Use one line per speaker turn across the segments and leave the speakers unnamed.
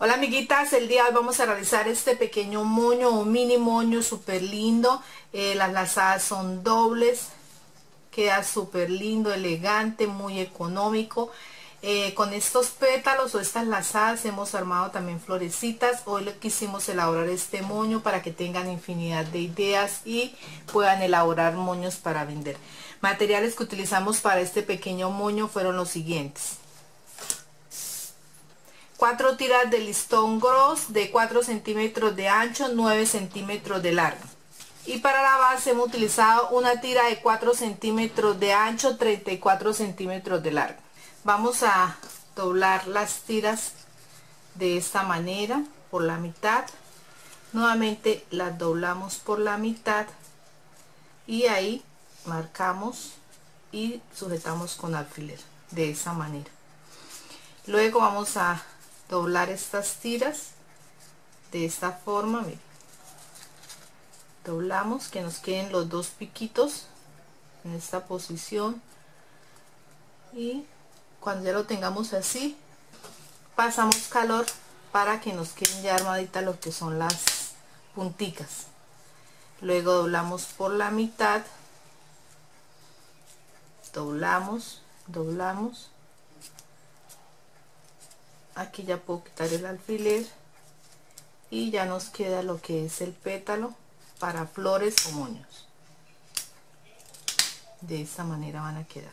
Hola amiguitas, el día de hoy vamos a realizar este pequeño moño o mini moño súper lindo. Eh, las lazadas son dobles, queda súper lindo, elegante, muy económico. Eh, con estos pétalos o estas lazadas hemos armado también florecitas. Hoy le quisimos elaborar este moño para que tengan infinidad de ideas y puedan elaborar moños para vender. Materiales que utilizamos para este pequeño moño fueron los siguientes. 4 tiras de listón gros de 4 centímetros de ancho, 9 centímetros de largo. Y para la base hemos utilizado una tira de 4 centímetros de ancho, 34 centímetros de largo. Vamos a doblar las tiras de esta manera por la mitad. Nuevamente las doblamos por la mitad y ahí marcamos y sujetamos con alfiler de esa manera. Luego vamos a doblar estas tiras de esta forma doblamos que nos queden los dos piquitos en esta posición. Y cuando ya lo tengamos así pasamos calor para que nos queden ya armaditas lo que son las punticas. Luego doblamos por la mitad. Doblamos doblamos aquí ya puedo quitar el alfiler. Y ya nos queda lo que es el pétalo para flores o moños. De esta manera van a quedar.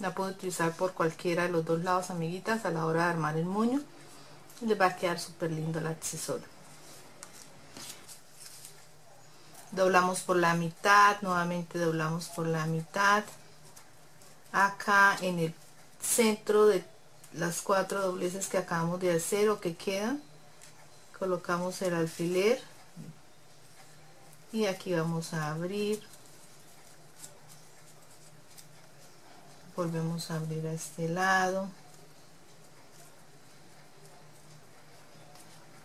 La puedo utilizar por cualquiera de los dos lados amiguitas a la hora de armar el moño. Les va a quedar súper lindo el accesorio. Doblamos por la mitad nuevamente doblamos por la mitad acá en el centro de las cuatro dobleces que acabamos de hacer o que quedan colocamos el alfiler y aquí vamos a abrir. Volvemos a abrir a este lado.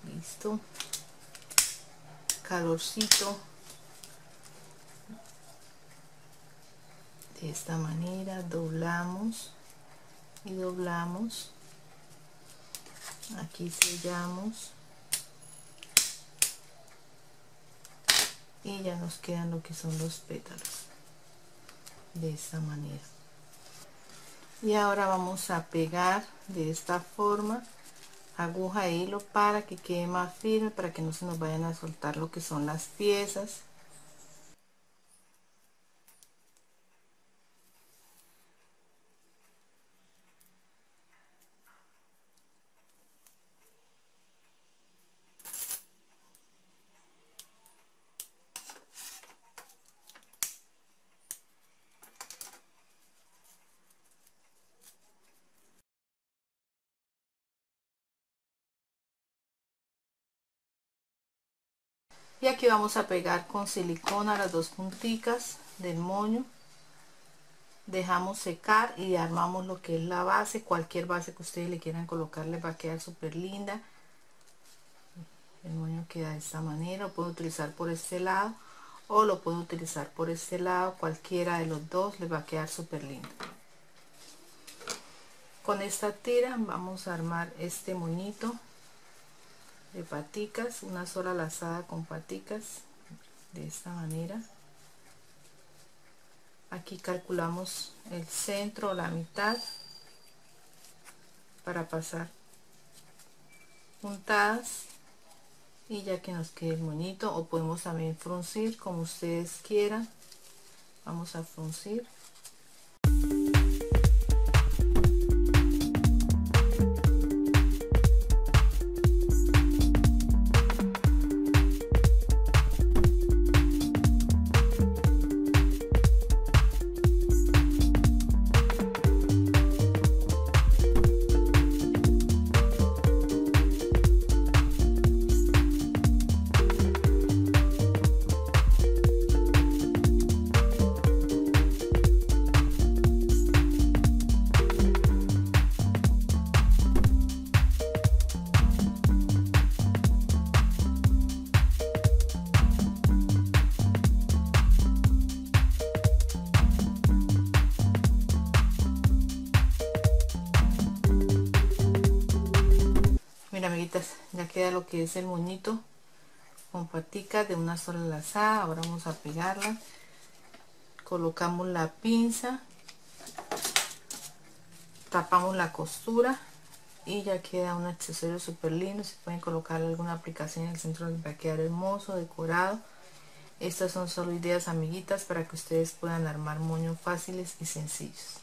Listo. Calorcito de esta manera doblamos y doblamos. Aquí sellamos. Y ya nos quedan lo que son los pétalos. De esta manera. Y ahora vamos a pegar de esta forma aguja e hilo para que quede más firme para que no se nos vayan a soltar lo que son las piezas y aquí vamos a pegar con silicona las dos punticas del moño. Dejamos secar y armamos lo que es la base cualquier base que ustedes le quieran colocar les va a quedar súper linda. El moño queda de esta manera lo puedo utilizar por este lado o lo puedo utilizar por este lado cualquiera de los dos les va a quedar súper lindo con esta tira vamos a armar este moñito de paticas una sola lazada con paticas de esta manera. Aquí calculamos el centro la mitad para pasar puntadas y ya que nos quede el moñito o podemos también fruncir como ustedes quieran. Vamos a fruncir ya queda lo que es el moñito con paticas de una sola lazada ahora vamos a pegarla. Colocamos la pinza tapamos la costura y ya queda un accesorio súper lindo. Si pueden colocar alguna aplicación en el centro va a quedar hermoso decorado. Estas son solo ideas amiguitas para que ustedes puedan armar moños fáciles y sencillos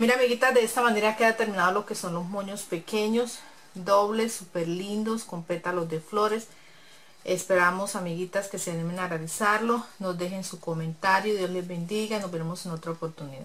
Mira amiguitas, de esta manera queda terminado lo que son los moños pequeños, dobles, súper lindos, con pétalos de flores. Esperamos amiguitas que se animen a realizarlo, nos dejen su comentario, Dios les bendiga, nos veremos en otra oportunidad.